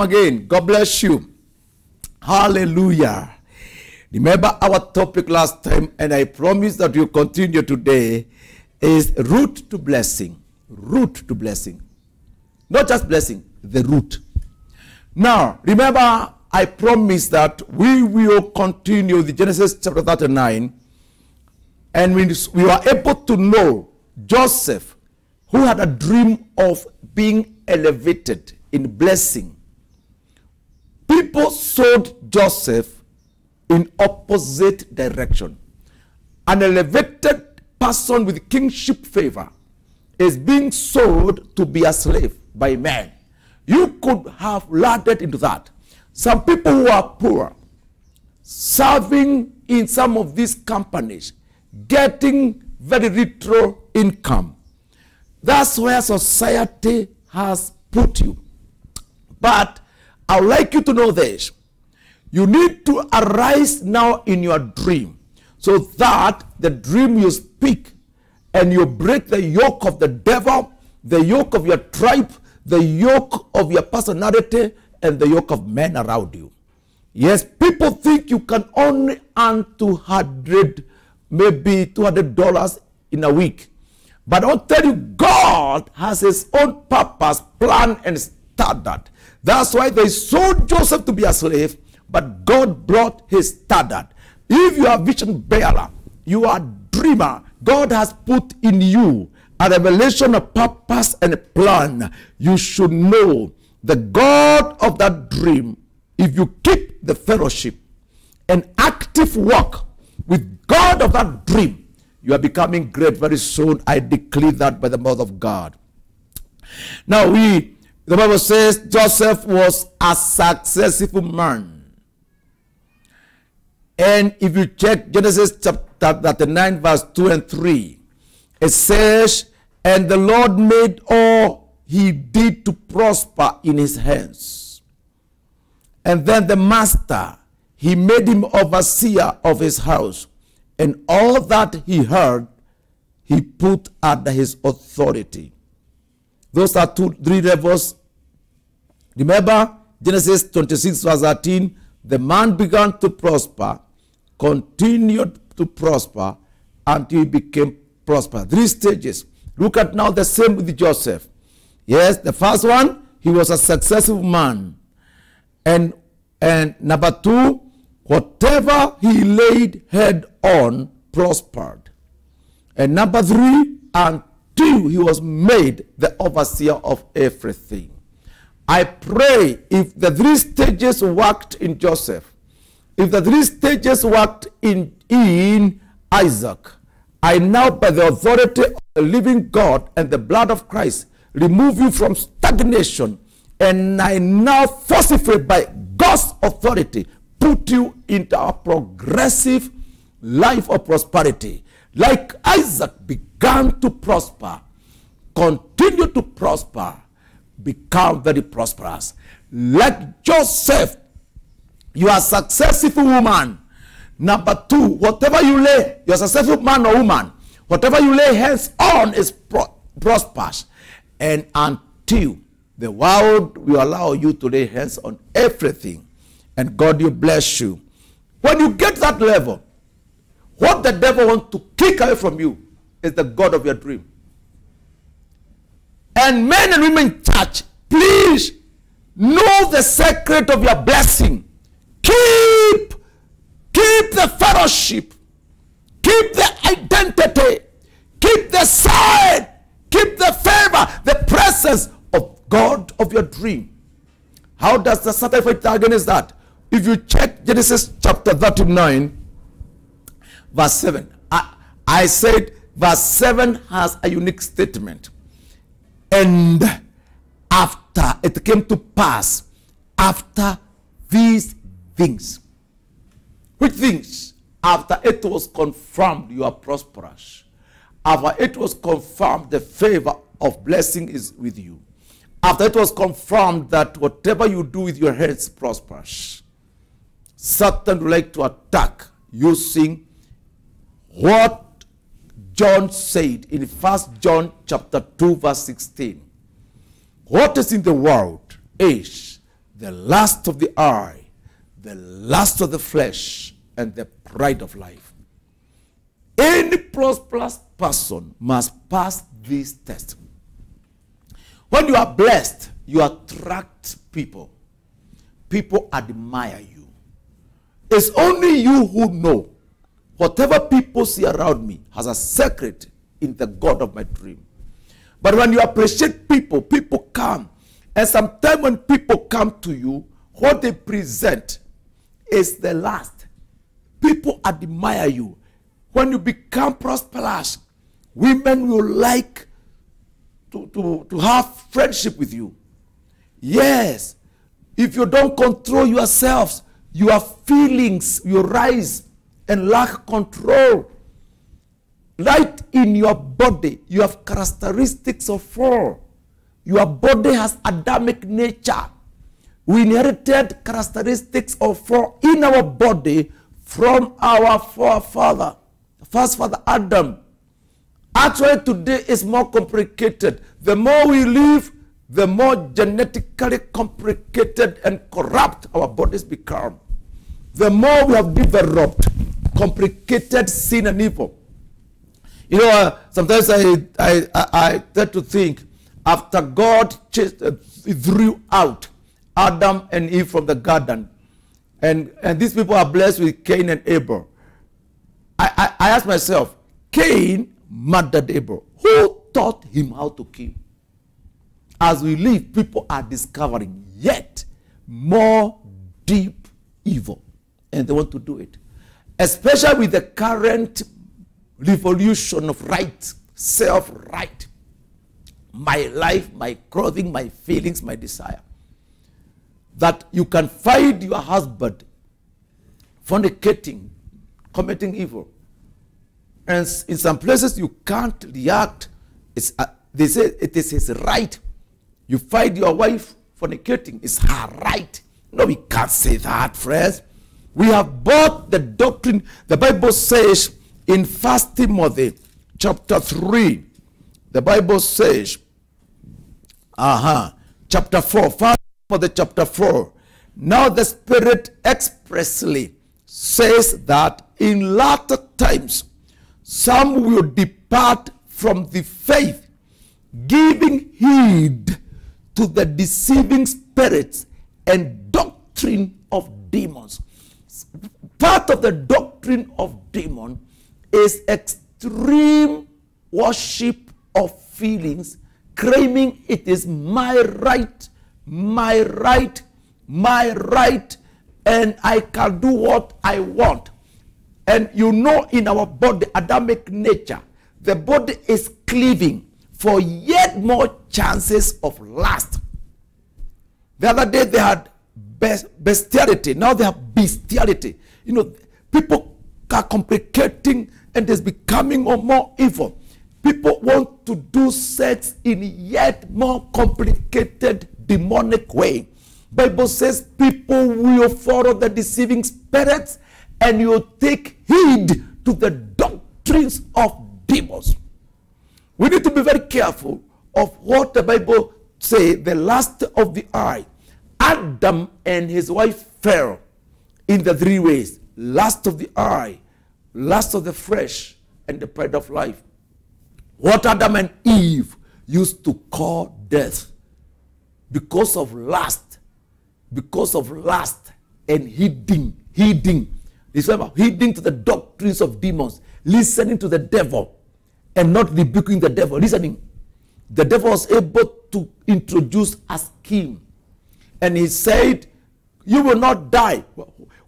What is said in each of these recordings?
again. God bless you. Hallelujah. Remember our topic last time, and I promise that you continue today, is root to blessing. Root to blessing. Not just blessing, the root. Now, remember, I promise that we will continue the Genesis chapter 39, and we, we were able to know Joseph, who had a dream of being elevated in blessing. People sold Joseph in opposite direction. An elevated person with kingship favor is being sold to be a slave by men. You could have landed into that. Some people who are poor, serving in some of these companies, getting very little income. That's where society has put you. But I would like you to know this. You need to arise now in your dream so that the dream you speak and you break the yoke of the devil, the yoke of your tribe, the yoke of your personality, and the yoke of men around you. Yes, people think you can only earn 200, maybe $200 in a week. But I'll tell you, God has his own purpose, plan, and standard. That's why they sold Joseph to be a slave, but God brought his standard. If you are vision bearer, you are dreamer, God has put in you a revelation of purpose and a plan. You should know the God of that dream. If you keep the fellowship and active work with God of that dream, you are becoming great very soon. I declare that by the mouth of God. Now we, the Bible says Joseph was a successful man. And if you check Genesis chapter 39, verse 2 and 3, it says, And the Lord made all he did to prosper in his hands. And then the master, he made him overseer of his house. And all that he heard, he put under his authority. Those are two, three levels. Remember, Genesis 26, verse 13, the man began to prosper, continued to prosper until he became prosper. Three stages. Look at now the same with Joseph. Yes, the first one, he was a successful man. And, and number two, whatever he laid head on prospered. And number three, until he was made the overseer of everything. I pray if the three stages worked in Joseph, if the three stages worked in, in Isaac, I now, by the authority of the living God and the blood of Christ, remove you from stagnation. And I now forcibly, by God's authority, put you into a progressive life of prosperity. Like Isaac began to prosper, continue to prosper, become very prosperous. Like Joseph, you are a successful woman. Number two, whatever you lay, you're a successful man or woman, whatever you lay hands on is pro prosperous. And until the world will allow you to lay hands on everything, and God will bless you. When you get that level, what the devil wants to kick away from you is the God of your dream. And men and women church, please know the secret of your blessing. Keep, keep the fellowship. Keep the identity. Keep the side. Keep the favor, the presence of God of your dream. How does the Satan fight against that? If you check Genesis chapter 39, verse 7, I, I said verse 7 has a unique statement. And after it came to pass, after these things, which things? After it was confirmed you are prosperous. After it was confirmed the favor of blessing is with you. After it was confirmed that whatever you do with your hands prospers. Satan would like to attack using what John said in 1 John chapter 2 verse 16. What is in the world is the lust of the eye, the lust of the flesh, and the pride of life. Any prosperous person must pass this test. When you are blessed, you attract people. People admire you. It's only you who know. Whatever people see around me has a secret in the God of my dream. But when you appreciate people, people come. And sometimes when people come to you, what they present is the last. People admire you. When you become prosperous, women will like to, to, to have friendship with you. Yes. If you don't control yourselves, your feelings will rise and lack control. Right in your body, you have characteristics of four. Your body has Adamic nature. We inherited characteristics of four in our body from our forefather, first father Adam. Actually, today is more complicated. The more we live, the more genetically complicated and corrupt our bodies become. The more we have developed complicated sin and evil. You know, uh, sometimes I, I, I, I, tend to think after God chased, uh, threw out Adam and Eve from the garden, and, and these people are blessed with Cain and Abel. I, I, I ask myself, Cain murdered Abel. Who taught him how to kill? As we live, people are discovering yet more deep evil, and they want to do it. Especially with the current revolution of right, self right. My life, my clothing, my feelings, my desire. That you can find your husband fornicating, committing evil. And in some places you can't react. Uh, they say it is his right. You find your wife fornicating, it's her right. No, we can't say that, friends. We have bought the doctrine. The Bible says in First Timothy chapter 3, the Bible says, uh-huh, chapter 4, First Timothy chapter 4. Now the Spirit expressly says that in latter times some will depart from the faith, giving heed to the deceiving spirits and doctrine of demons. Part of the doctrine of demon is extreme worship of feelings, claiming it is my right, my right, my right, and I can do what I want. And you know, in our body, Adamic nature, the body is cleaving for yet more chances of lust. The other day they had bestiality, now they have bestiality. You know, people are complicating and it's becoming more evil. People want to do sex in yet more complicated demonic way. Bible says people will follow the deceiving spirits and you take heed to the doctrines of demons. We need to be very careful of what the Bible say the lust of the eye. Adam and his wife fell in the three ways. Lust of the eye, lust of the flesh, and the pride of life. What Adam and Eve used to call death because of lust, because of lust and heeding, heeding. About heeding to the doctrines of demons, listening to the devil and not rebuking the devil, listening. The devil was able to introduce a scheme. And he said, You will not die.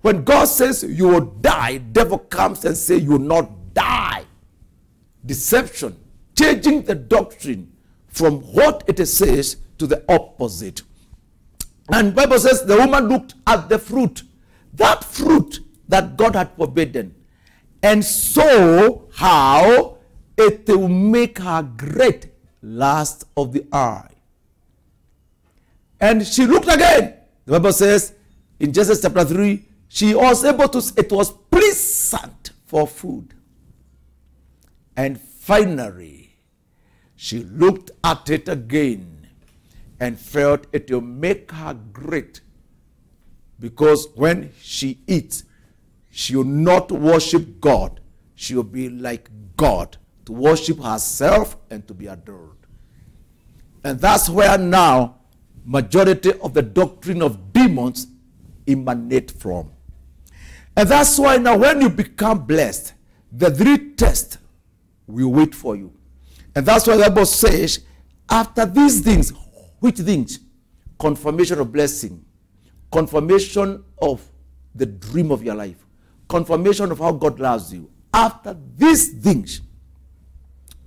When God says you will die, devil comes and say you will not die. Deception, changing the doctrine from what it says to the opposite. And Bible says the woman looked at the fruit, that fruit that God had forbidden, and saw how it will make her great lust of the eye. And she looked again. The Bible says in Genesis chapter 3, she was able to, it was pleasant for food. And finally, she looked at it again and felt it will make her great Because when she eats, she will not worship God. She will be like God, to worship herself and to be adored. And that's where now majority of the doctrine of demons emanate from. And that's why now when you become blessed, the three tests will wait for you. And that's why the Bible says, after these things, which things? Confirmation of blessing, confirmation of the dream of your life, confirmation of how God loves you. After these things,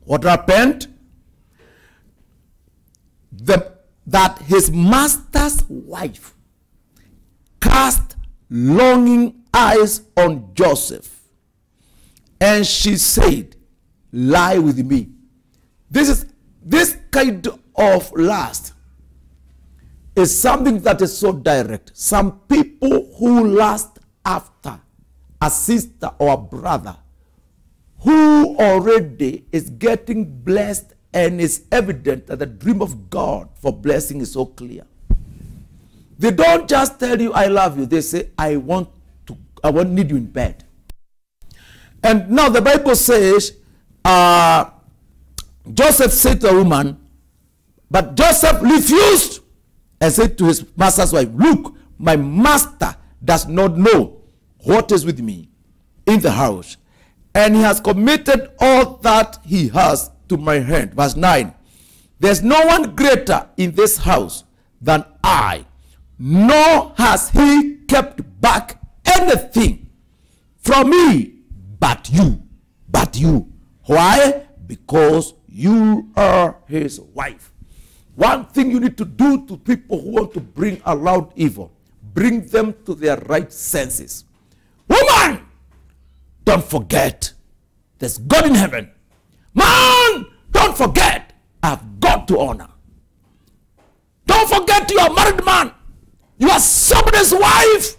what happened? The, that his master's wife cast longing eyes on Joseph, and she said, Lie with me. This is this kind of lust is something that is so direct. Some people who lust after a sister or a brother who already is getting blessed and it's evident that the dream of God for blessing is so clear. They don't just tell you, I love you. They say, I want to, I want need you in bed. And now the Bible says, uh, Joseph said to a woman, but Joseph refused and said to his master's wife, Look, my master does not know what is with me in the house, and he has committed all that he has to my hand. Verse 9 There's no one greater in this house than I, nor has he kept back anything from me but you. But you. Why? Because you are his wife. One thing you need to do to people who want to bring about evil, bring them to their right senses. Woman, don't forget there's God in heaven. Man, don't forget I've got to honor. Don't forget you are married man. You are somebody's wife.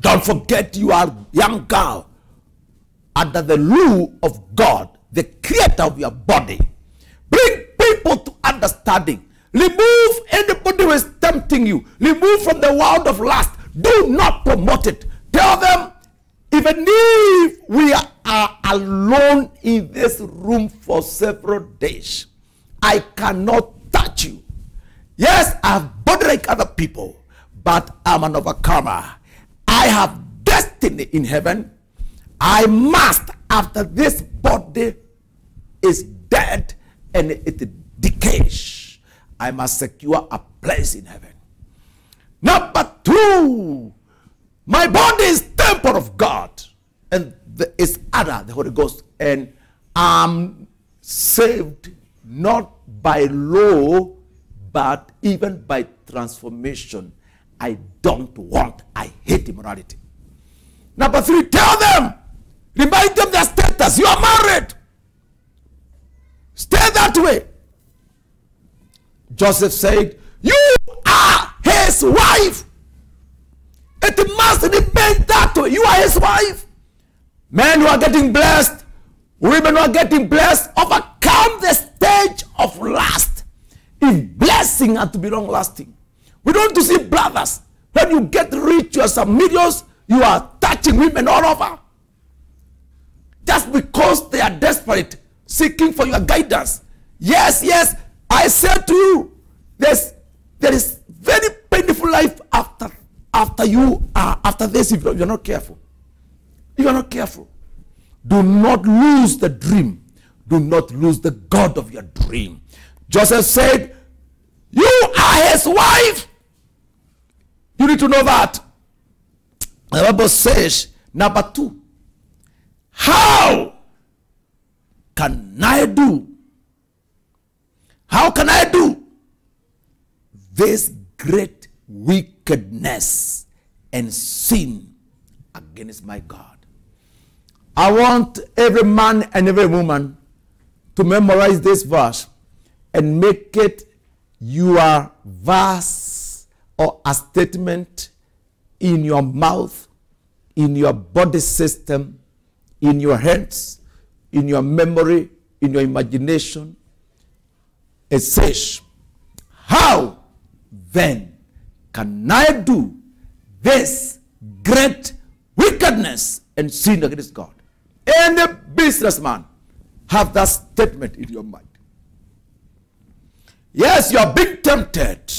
Don't forget you are young girl under the rule of God the creator of your body. Bring people to understanding. Remove anybody who is tempting you. Remove from the world of lust. Do not promote it. Tell them, even if we are, are alone in this room for several days, I cannot touch you. Yes, I have body like other people, but I'm an overcomer. I have destiny in heaven. I must, after this body is dead and it decays. I must secure a place in heaven. Number two, my body is temple of God, and the, is other, the Holy Ghost, and I'm saved not by law, but even by transformation. I don't want, I hate immorality. Number three, tell them, remind them their status. You are married. Stay that way. Joseph said, You are his wife. It must remain that way. You are his wife. Men who are getting blessed, women who are getting blessed, overcome the stage of lust. If blessing are to be long lasting, we don't to see brothers. When you get rich, you are some millions, you are touching women all over. Just because they are desperate seeking for your guidance. Yes, yes, I said to you, there's, there is very painful life after, after you are, after this if you're not careful. If you're not careful, do not lose the dream. Do not lose the God of your dream. Joseph said, You are his wife. You need to know that. The Bible says, number two, how can I do? How can I do this great wickedness and sin against my God? I want every man and every woman to memorize this verse and make it your verse or a statement in your mouth, in your body system, in your hands, in your memory, in your imagination. It says, How then can I do this great wickedness and sin against God. Any businessman have that statement in your mind. Yes, you are being tempted,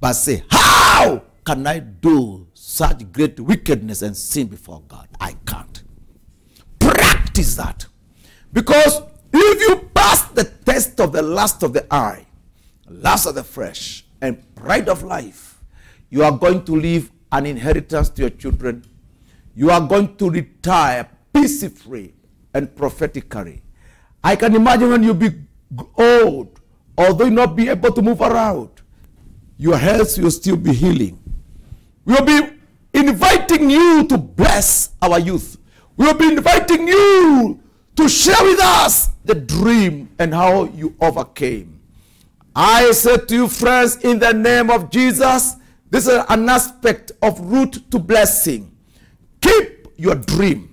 but say, How can I do such great wickedness and sin before God? I can't. Practice that. Because if you pass the test of the lust of the eye, lust of the flesh, and pride of life, you are going to leave an inheritance to your children. You are going to retire peacefully and prophetically. I can imagine when you be old, although you not be able to move around, your health will still be healing. We'll be inviting you to bless our youth. We'll be inviting you to share with us the dream and how you overcame. I say to you, friends, in the name of Jesus, this is an aspect of root to blessing. Keep your dream.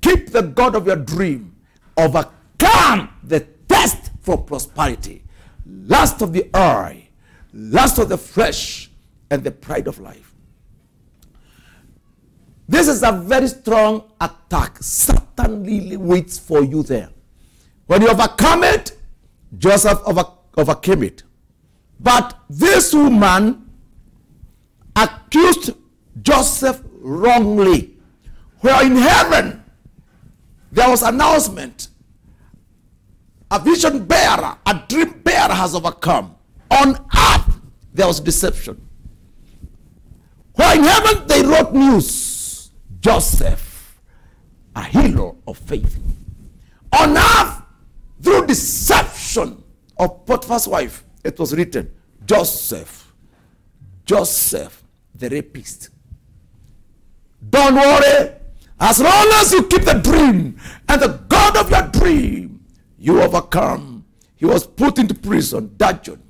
Keep the God of your dream. Overcome the test for prosperity. Lust of the eye, lust of the flesh, and the pride of life. This is a very strong attack. Satan really waits for you there. When you overcome it, Joseph over, overcame it. But this woman accused Joseph wrongly. Where in heaven there was announcement. A vision bearer, a dream bearer has overcome. On earth there was deception. Where in heaven they wrote news. Joseph, a hero of faith. On earth, through deception of Potiphar's wife, it was written, Joseph, Joseph, the rapist. Don't worry. As long as you keep the dream and the God of your dream, you overcome. He was put into prison, dungeon.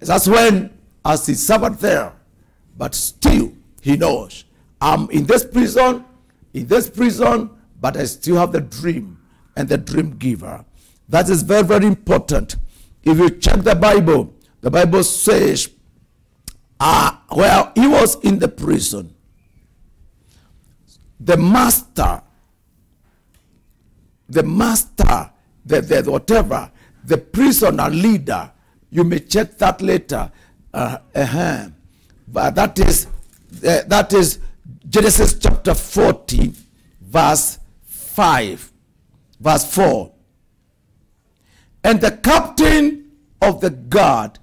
That's when, as he suffered there, but still he knows, I'm in this prison, in this prison, but I still have the dream and the dream giver. That is very, very important. If you check the Bible, the Bible says, uh, well, he was in the prison. The master, the master, the, the whatever, the prisoner leader, you may check that later. Uh, uh-huh. But that is uh, that is Genesis chapter 40, verse 5, verse 4. And the captain of the guard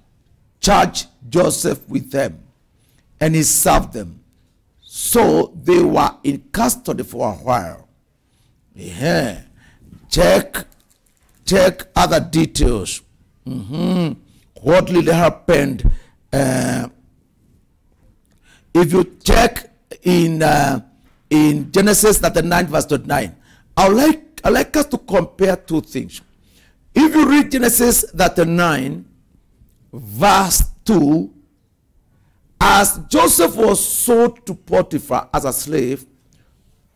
charged Joseph with them, and he served them. So they were in custody for a while. Yeah. Check, check other details. Mhm. What really happened? Uh, if you check in uh, in Genesis 39 verse 29, I would like I like us to compare two things. If you read Genesis 39 verse 2, as Joseph was sold to Potiphar as a slave,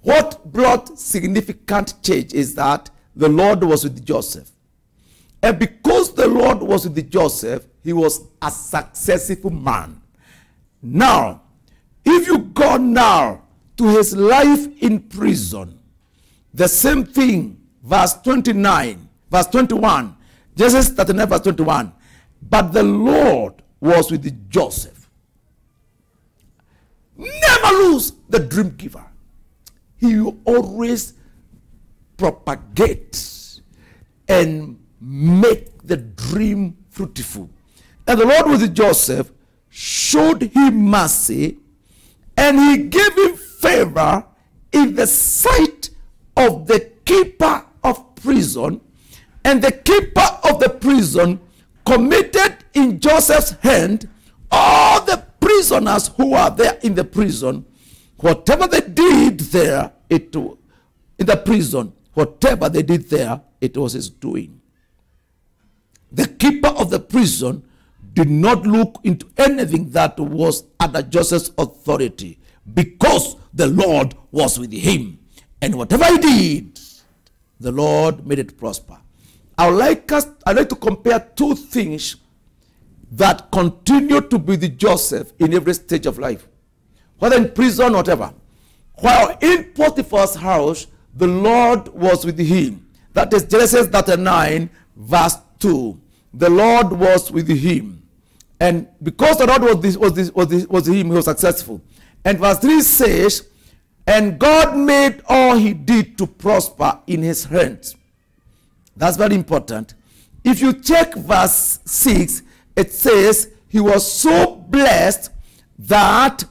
what brought significant change is that the Lord was with Joseph. And because the Lord was with Joseph, he was a successful man. Now, if you go now to his life in prison, the same thing, verse 29, verse 21, Genesis 39, verse 21. But the Lord was with Joseph. Never lose the dream giver. He will always propagate and make the dream fruitful. And the Lord with Joseph showed him mercy and he gave him favor in the sight of the keeper of prison. And the keeper of the prison committed in Joseph's hand all the prisoners who are there in the prison. Whatever they did there, it in the prison, whatever they did there, it was his doing. The keeper of the prison did not look into anything that was under Joseph's authority because the Lord was with him. And whatever he did, the Lord made it prosper. I would like us, I like to compare two things that continue to be the Joseph in every stage of life. whether in prison, or whatever. While in Potiphar's house, the Lord was with him. That is Genesis 39, verse 2. The Lord was with him. And because the Lord was, this, was, this, was, this, was him, he was successful. And verse 3 says, And God made all he did to prosper in his hands. That's very important. If you check verse 6, it says, He was so blessed that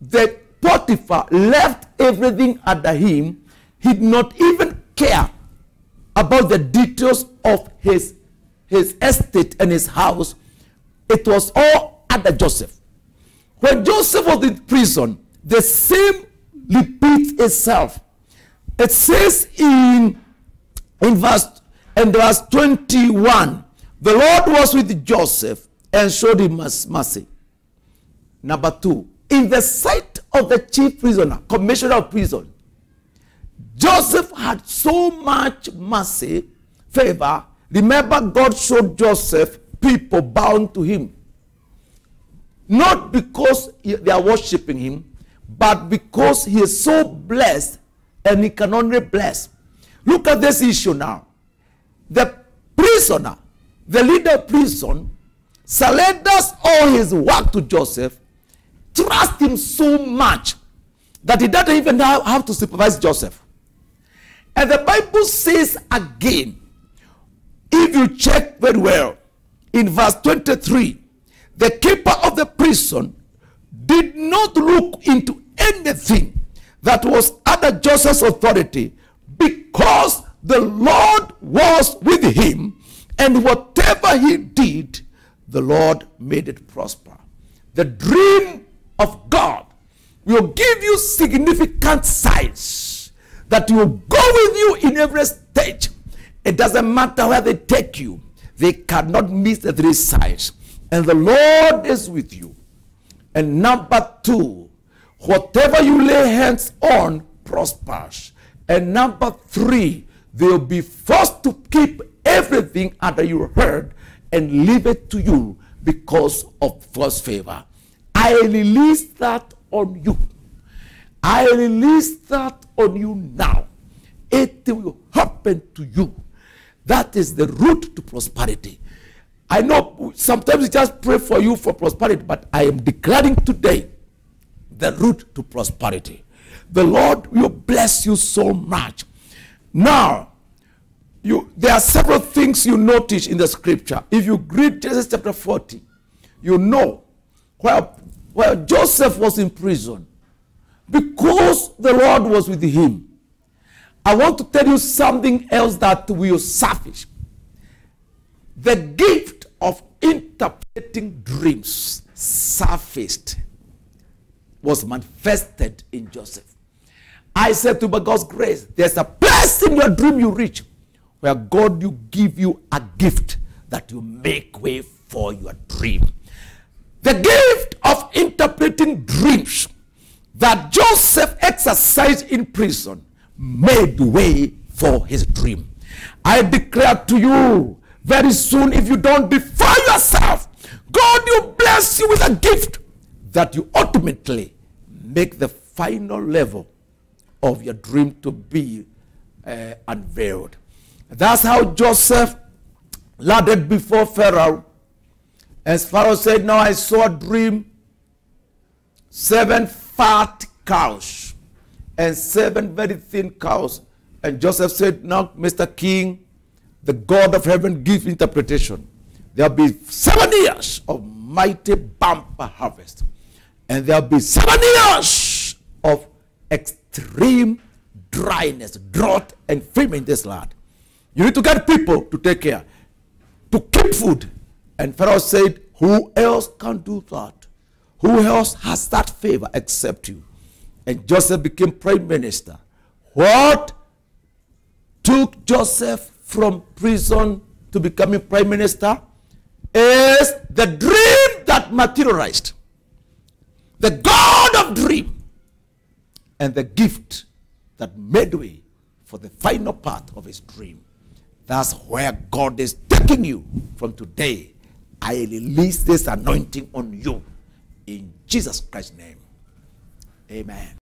the Potiphar left everything under him. He did not even care about the details of his, his estate and his house. It was all under Joseph. When Joseph was in prison, the same repeats itself. It says in, in verse in verse 21, the Lord was with Joseph and showed him mercy. Number two, in the sight of the chief prisoner, commissioner of prison, Joseph had so much mercy, favor. Remember, God showed Joseph people bound to him. Not because they are worshiping him, but because he is so blessed and he can only bless. Look at this issue now. The prisoner, the leader of prison, surrenders all his work to Joseph, trusts him so much that he doesn't even have to supervise Joseph. And the Bible says again, if you check very well, in verse 23, the keeper of the prison did not look into anything that was under Joseph's authority because the Lord was with him, and whatever he did, the Lord made it prosper. The dream of God will give you significant signs that will go with you in every stage. It doesn't matter where they take you, they cannot miss the three signs. And the Lord is with you. And number two, whatever you lay hands on prospers. And number three, they'll be forced to keep everything under your heard and leave it to you because of God's favor. I release that on you. I release that on you now. It will happen to you. That is the route to prosperity. I know sometimes we just pray for you for prosperity, but I am declaring today the route to prosperity. The Lord will bless you so much. Now, you, there are several things you notice in the scripture. If you read Genesis chapter 40, you know where, where Joseph was in prison because the Lord was with him. I want to tell you something else that will surface. The gift of interpreting dreams surfaced, was manifested in Joseph. I said to by God's grace, there's a place in your dream you reach where God will give you a gift that will make way for your dream. The gift of interpreting dreams that Joseph exercised in prison made way for his dream. I declare to you very soon, if you don't defy yourself, God will bless you with a gift that you ultimately make the final level of your dream to be uh, unveiled. That's how Joseph landed before Pharaoh. As Pharaoh said, Now I saw a dream seven fat cows and seven very thin cows. And Joseph said, Now, Mr. King, the God of heaven gives interpretation. There'll be seven years of mighty bumper harvest. And there'll be seven years of extreme dryness, drought, and famine in this land. You need to get people to take care, to keep food. And Pharaoh said, Who else can do that? Who else has that favor except you? And Joseph became prime minister. What took Joseph from prison to becoming prime minister is the dream that materialized. The God of dream and the gift that made way for the final part of his dream. That's where God is taking you from today. I release this anointing on you in Jesus Christ's name. Amen.